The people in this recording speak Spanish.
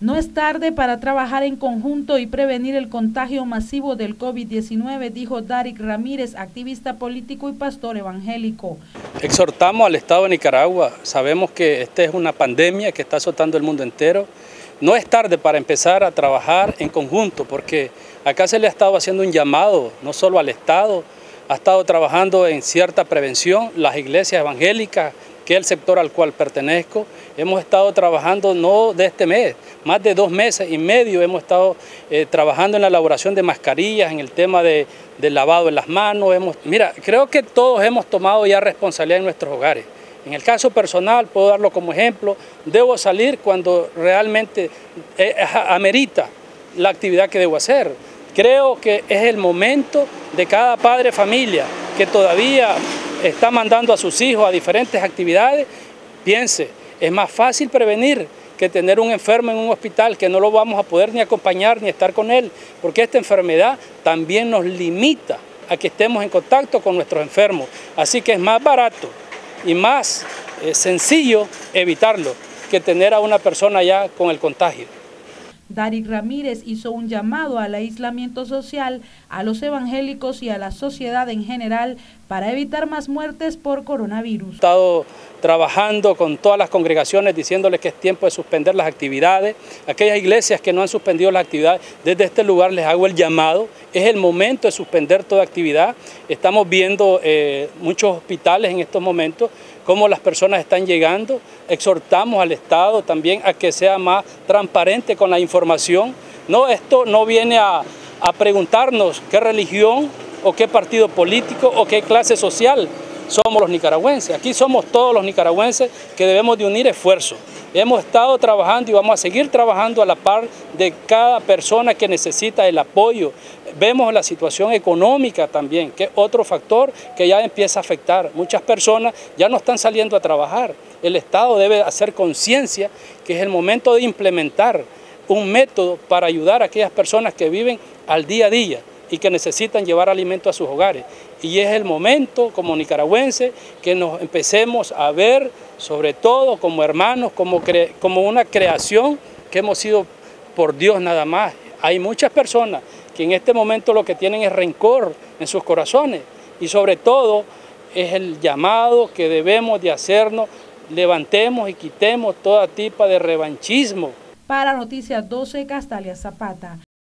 No es tarde para trabajar en conjunto y prevenir el contagio masivo del COVID-19, dijo Darik Ramírez, activista político y pastor evangélico. Exhortamos al Estado de Nicaragua, sabemos que esta es una pandemia que está azotando el mundo entero. No es tarde para empezar a trabajar en conjunto, porque acá se le ha estado haciendo un llamado, no solo al Estado, ha estado trabajando en cierta prevención, las iglesias evangélicas, que es el sector al cual pertenezco, hemos estado trabajando no de este mes, más de dos meses y medio hemos estado eh, trabajando en la elaboración de mascarillas, en el tema de, del lavado de las manos. Hemos, mira, creo que todos hemos tomado ya responsabilidad en nuestros hogares. En el caso personal, puedo darlo como ejemplo, debo salir cuando realmente eh, amerita la actividad que debo hacer. Creo que es el momento de cada padre familia que todavía está mandando a sus hijos a diferentes actividades, piense, es más fácil prevenir que tener un enfermo en un hospital que no lo vamos a poder ni acompañar ni estar con él, porque esta enfermedad también nos limita a que estemos en contacto con nuestros enfermos. Así que es más barato y más eh, sencillo evitarlo que tener a una persona ya con el contagio. Darik Ramírez hizo un llamado al aislamiento social, a los evangélicos y a la sociedad en general para evitar más muertes por coronavirus. He estado trabajando con todas las congregaciones diciéndoles que es tiempo de suspender las actividades. Aquellas iglesias que no han suspendido las actividades, desde este lugar les hago el llamado. Es el momento de suspender toda actividad. Estamos viendo eh, muchos hospitales en estos momentos cómo las personas están llegando. Exhortamos al Estado también a que sea más transparente con la información. No, esto no viene a, a preguntarnos qué religión o qué partido político o qué clase social somos los nicaragüenses. Aquí somos todos los nicaragüenses que debemos de unir esfuerzos. Hemos estado trabajando y vamos a seguir trabajando a la par de cada persona que necesita el apoyo. Vemos la situación económica también, que es otro factor que ya empieza a afectar. Muchas personas ya no están saliendo a trabajar. El Estado debe hacer conciencia que es el momento de implementar un método para ayudar a aquellas personas que viven al día a día y que necesitan llevar alimento a sus hogares. Y es el momento como nicaragüenses que nos empecemos a ver, sobre todo como hermanos, como, como una creación que hemos sido por Dios nada más. Hay muchas personas que en este momento lo que tienen es rencor en sus corazones y sobre todo es el llamado que debemos de hacernos, levantemos y quitemos toda tipo de revanchismo. Para Noticias 12, Castalia Zapata.